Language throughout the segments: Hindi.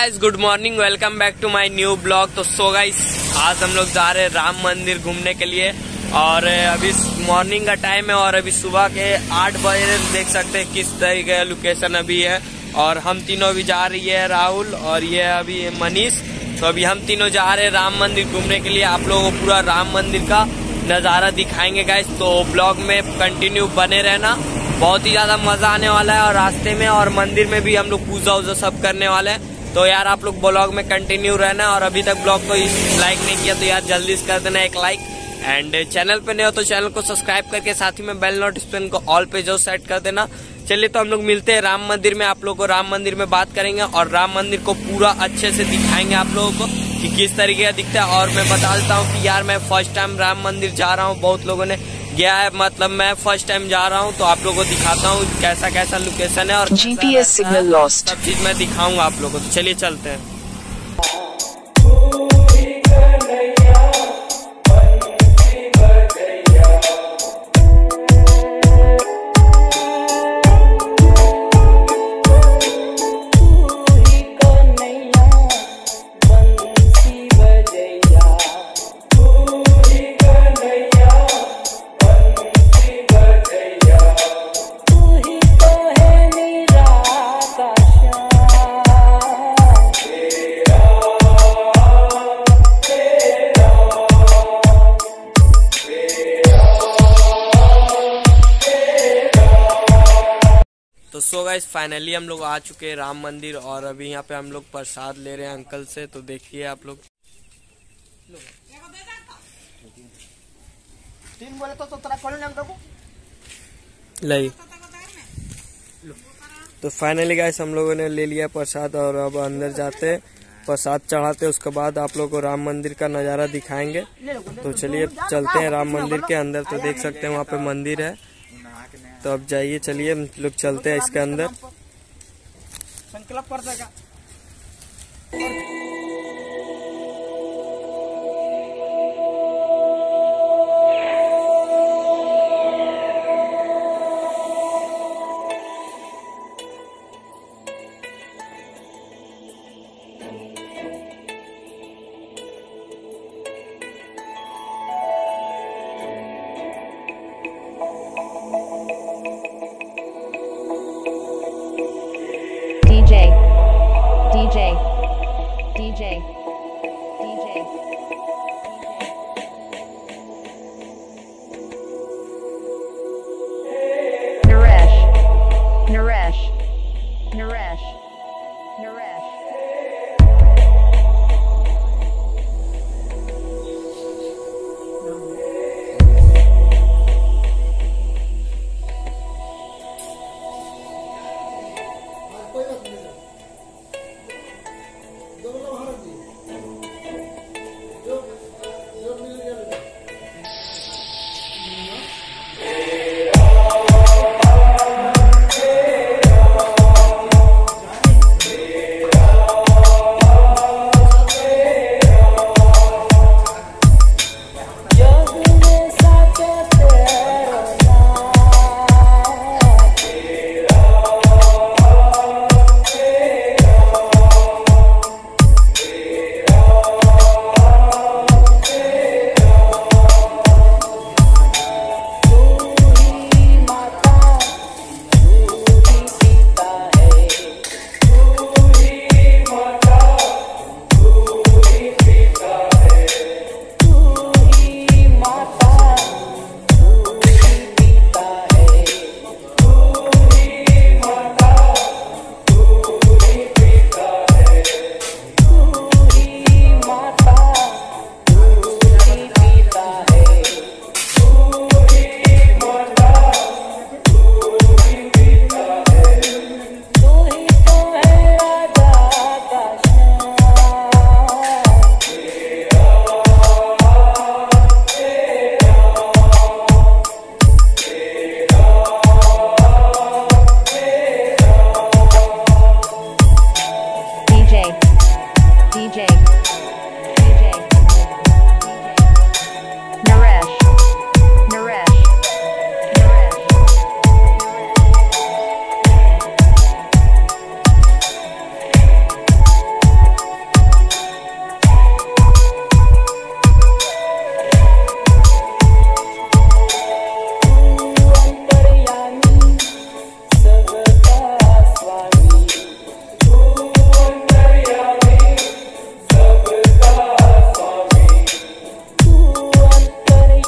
Guys good morning welcome back to my new blog तो सो गाइस आज हम लोग जा रहे हैं राम मंदिर घूमने के लिए और अभी मॉर्निंग का टाइम है और अभी सुबह के आठ बजे देख सकते हैं किस तरीके का लोकेशन अभी है। और हम तीनों अभी जा रही है राहुल और ये अभी मनीष। तो अभी हम तीनों जा रहे हैं राम मंदिर घूमने के लिए। आप लोगों को पूरा राम मंदिर का नज़ारा दिखाएँगे गाइस तो ब्लॉग में कंटिन्यू बने रहना। बहुत ही ज़्यादा मज़ा आने वाला है और रास्ते में और मंदिर में भी हम लोग पूजा वूजा सब करने वाले हैं। तो यार आप लोग ब्लॉग में कंटिन्यू रहना और अभी तक ब्लॉग को लाइक नहीं किया तो यार जल्दी से कर देना एक लाइक एंड चैनल पे नहीं हो तो चैनल को सब्सक्राइब करके साथ ही में बेल नोटिफिकेशन को ऑल पे जो सेट कर देना. चलिए तो हम लोग मिलते हैं राम मंदिर में. आप लोग को राम मंदिर में बात करेंगे और राम मंदिर को पूरा अच्छे से दिखाएँगे आप लोगों को कि किस तरीके का दिखता है. और मैं बता देता हूँ कि यार मैं फ़र्स्ट टाइम राम मंदिर जा रहा हूँ. बहुत लोगों ने गया है। मतलब मैं फ़र्स्ट टाइम जा रहा हूँ तो आप लोगों को दिखाता हूँ कैसा कैसा लोकेशन है और जीपीएस सिग्नल लॉस्ट सब चीज़ मैं दिखाऊँगा आप लोगों को। तो चलिए चलते हैं। तो सो गाइस फाइनली हम लोग आ चुके हैं राम मंदिर और अभी यहाँ पे हम लोग प्रसाद ले रहे हैं अंकल से तो देखिए आप लोग। तीन बोले तो तोरा लाई तो फाइनली गाइस हम लोगों ने ले लिया प्रसाद और अब अंदर जाते हैं। प्रसाद चढ़ाते उसके बाद आप लोग को राम मंदिर का नज़ारा दिखाएँगे। तो चलिए चलते हैं राम मंदिर के अंदर। तो देख सकते हैं वहाँ पे मंदिर है। तो अब जाइए चलिए हम लोग चलते हैं इसके अंदर। संकल्प कर देगा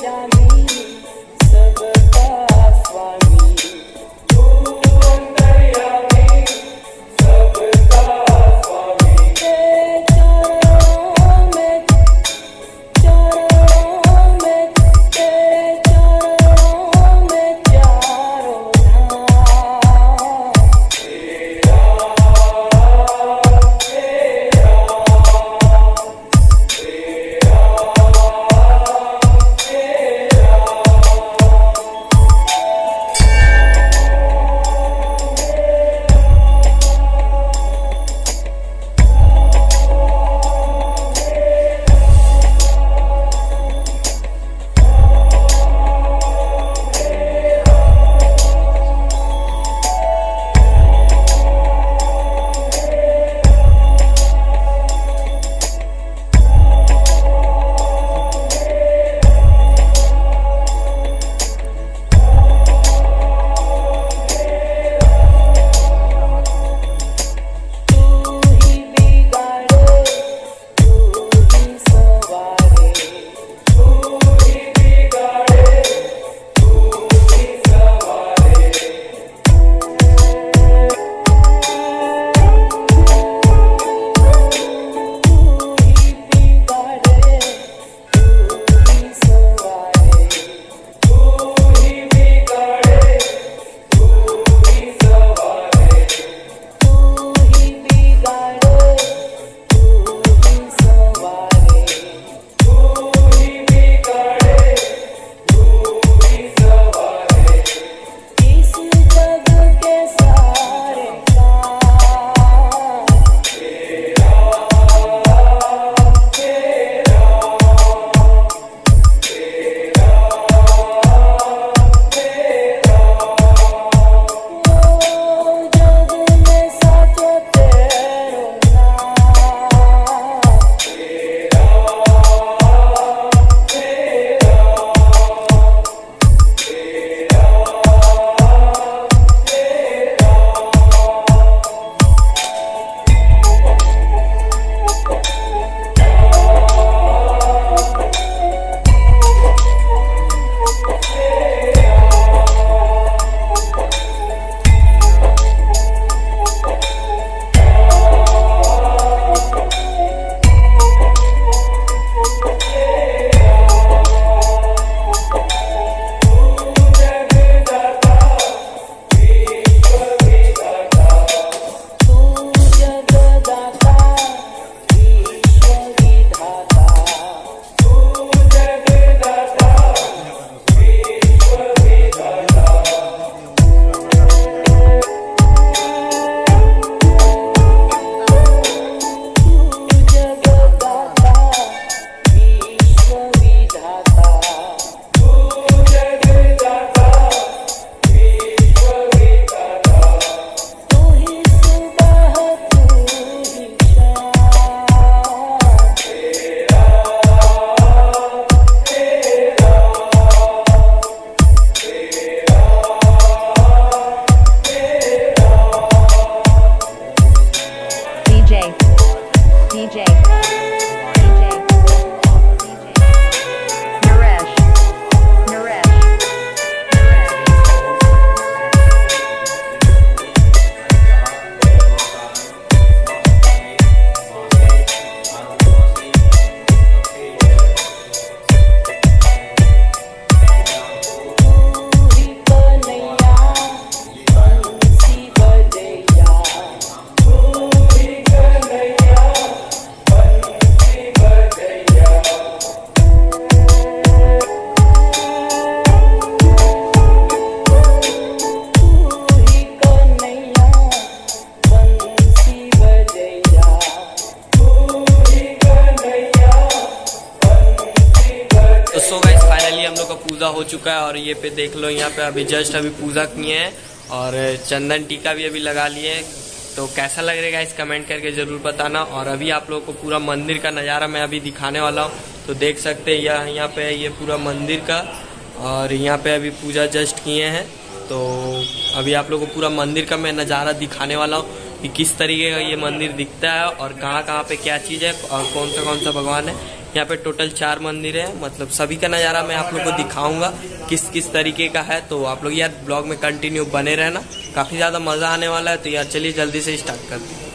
you. DJ. चुका है और ये पे देख लो, यहाँ पे अभी जस्ट अभी पूजा किए हैं और चंदन टीका भी अभी लगा लिए हैं। तो कैसा लग रहेगा इस कमेंट करके ज़रूर बताना। और अभी आप लोगों को पूरा मंदिर का नज़ारा मैं अभी दिखाने वाला हूँ। तो देख सकते हैं, यहाँ यहाँ पे ये पूरा मंदिर का और यहाँ पे अभी पूजा जस्ट किए हैं। तो अभी आप लोगों को पूरा मंदिर का मैं नज़ारा दिखाने वाला हूँ कि किस तरीके का ये मंदिर दिखता है और कहाँ कहाँ पे क्या चीज़ है और कौन सा कौन सा भगवान है। यहाँ पे टोटल चार मंदिर है। मतलब सभी का नज़ारा मैं आप लोग को दिखाऊँगा, किस किस तरीके का है। तो आप लोग यार ब्लॉग में कंटिन्यू बने रहना। काफ़ी ज़्यादा मज़ा आने वाला है तो यार चलिए जल्दी से स्टार्ट करते हैं।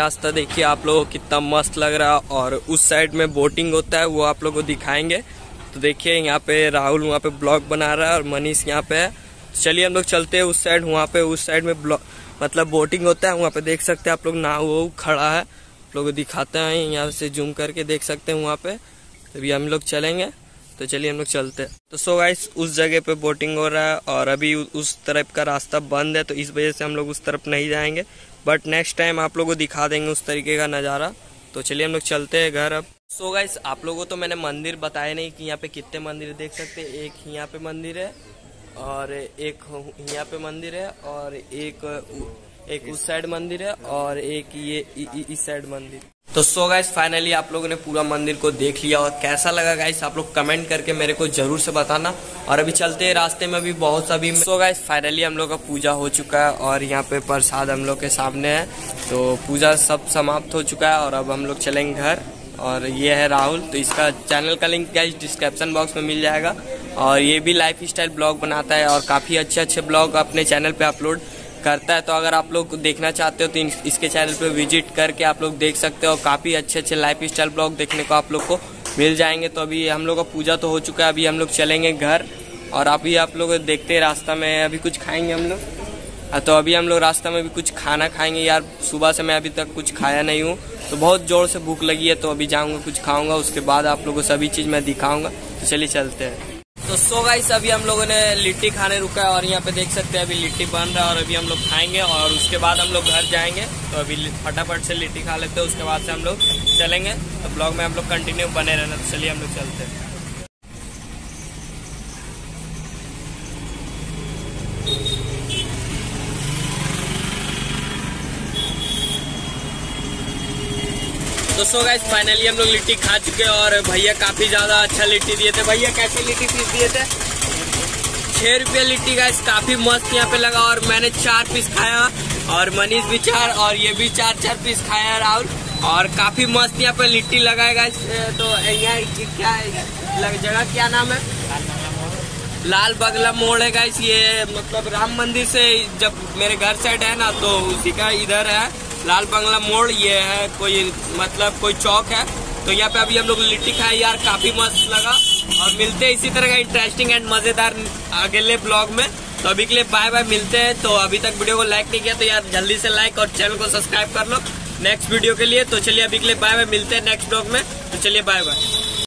रास्ता देखिए आप लोगों को कितना मस्त लग रहा और उस साइड में बोटिंग होता है, वो आप लोगों को दिखाएँगे। तो देखिए, यहाँ पे राहुल वहाँ पे ब्लॉग बना रहा है और मनीष यहाँ पे है। चलिए हम लोग चलते हैं उस साइड, वहाँ पे उस साइड में ब्लॉग मतलब बोटिंग होता है, वहाँ पे देख सकते हैं आप लोग, नाव वो खड़ा है। आप लोग दिखाते हैं, यहाँ से जूम करके देख सकते हैं वहाँ पे। अभी हम लोग चलेंगे। तो चलिए हम लोग चलते हैं। तो सो गाइस, उस जगह पे बोटिंग हो रहा है और अभी उस तरफ़ का रास्ता बंद है तो इस वजह से हम लोग उस तरफ़ नहीं जाएँगे। बट नेक्स्ट टाइम आप लोगों को दिखा देंगे उस तरीके का नज़ारा। तो चलिए हम लोग चलते हैं घर अब। सो so गाइस आप लोगों तो मैंने मंदिर बताया नहीं कि यहाँ पे कितने मंदिर देख सकते हैं। एक यहाँ पे मंदिर है और एक यहाँ पे मंदिर है और एक एक उस साइड मंदिर है और एक ये इस साइड मंदिर। तो सो गाइस फाइनली आप लोगों ने पूरा मंदिर को देख लिया और कैसा लगा गाइस आप लोग कमेंट करके मेरे को ज़रूर से बताना। और अभी चलते हैं रास्ते में भी बहुत सभी सो गाइस फाइनली हम लोग का पूजा हो चुका है और यहाँ पे प्रसाद हम लोग के सामने है। तो पूजा सब समाप्त हो चुका है और अब हम लोग चलेंगे घर। और ये है राहुल तो इसका चैनल का लिंक गाइस डिस्क्रिप्शन बॉक्स में मिल जाएगा। और ये भी लाइफ स्टाइल ब्लॉग बनाता है और काफ़ी अच्छे अच्छे ब्लॉग अपने चैनल पे अपलोड करता है तो अगर आप लोग देखना चाहते हो तो इसके चैनल पे विज़िट करके आप लोग देख सकते हो। काफ़ी अच्छे अच्छे लाइफ स्टाइल ब्लॉग देखने को आप लोग को मिल जाएँगे। तो अभी हम लोग का पूजा तो हो चुका है, अभी हम लोग चलेंगे घर। और अभी आप लोग देखते हैं रास्ता में, अभी कुछ खाएँगे हम लोग? तो अभी हम लोग रास्ता में भी कुछ खाना खाएँगे। यार, सुबह से मैं अभी तक कुछ खाया नहीं हूँ तो बहुत ज़ोर से भूख लगी है तो अभी जाऊँगा, कुछ खाऊँगा, उसके बाद आप लोगों को सभी चीज़ मैं दिखाऊँगा। तो चलिए चलते हैं। तो सो गाइस, अभी हम लोगों ने लिट्टी खाने रुका है और यहाँ पे देख सकते हैं अभी लिट्टी बन रहा है और अभी हम लोग खाएँगे और उसके बाद हम लोग घर जाएँगे। तो अभी फटाफट से लिट्टी खा लेते हैं, उसके बाद से हम लोग चलेंगे। तो ब्लॉग में हम लोग कंटिन्यू बने रहना तो चलिए हम लोग चलते हैं। तो सो गाइस फाइनली हम लोग लिट्टी खा चुके और भैया काफ़ी ज़्यादा अच्छा लिट्टी दिए थे। भैया, कैसे लिट्टी पीस दिए थे? छह रुपया लिट्टी गाइस काफ़ी मस्त यहाँ पे लगा और मैंने चार पीस खाया और मनीष भी चार और ये भी चार चार पीस खाया राहुल। और काफ़ी मस्त यहाँ पे लिट्टी लगाएगा तो यहाँ क्या जगह क्या नाम है? लाल बगला मोड़ है गाइस ये मतलब राम मंदिर से जब मेरे घर साइड है ना तो उसी का इधर है। लाल बंगला मोड़, ये है, कोई मतलब कोई चौक है। तो यहाँ पे अभी हम लोग लिट्टी खाए, यार काफ़ी मस्त लगा। और मिलते हैं इसी तरह का इंटरेस्टिंग एंड मज़ेदार अगले ब्लॉग में। तो अभी के लिए बाय बाय मिलते हैं। तो अभी तक वीडियो को लाइक नहीं किया तो यार जल्दी से लाइक और चैनल को सब्सक्राइब कर लो। नेक्स्ट वीडियो के लिए तो चलिए अभी के लिए बाय बाय मिलते हैं नेक्स्ट ब्लॉग में। तो चलिए बाय बाय